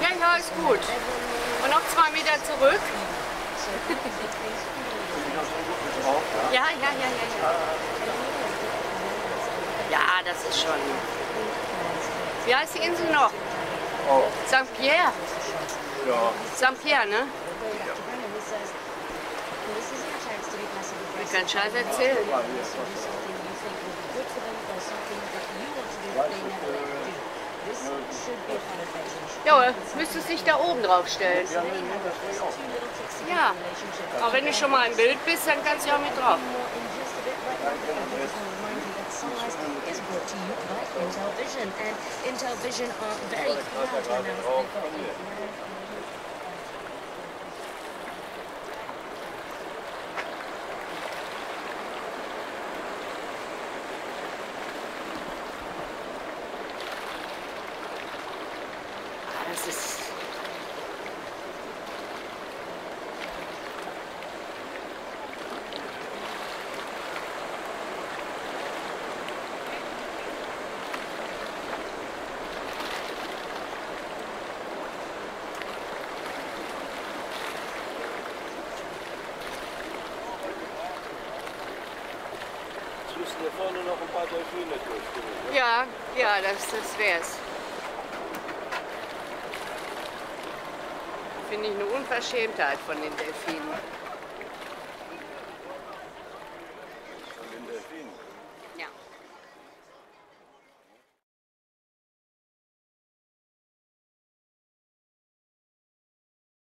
Ja, ja, ist gut. Und noch zwei Meter zurück. Ja, ja, ja, ja, ja. Ja, das ist schon. Wie heißt die Insel noch? Oh, St. Pierre. ja. St. Pierre, ne? Ich kann Scheiß erzählen. Ja, müsstest dich da oben drauf stellen. Ja, aber wenn du schon mal im Bild bist, dann kannst du auch mit drauf. Intel Vision and Intel Vision are very proud to announce Das ist. Müssen hier vorne noch ein paar Delfine durch. Ja, ja, das, das wär's. Finde ich eine Unverschämtheit von den Delfinen.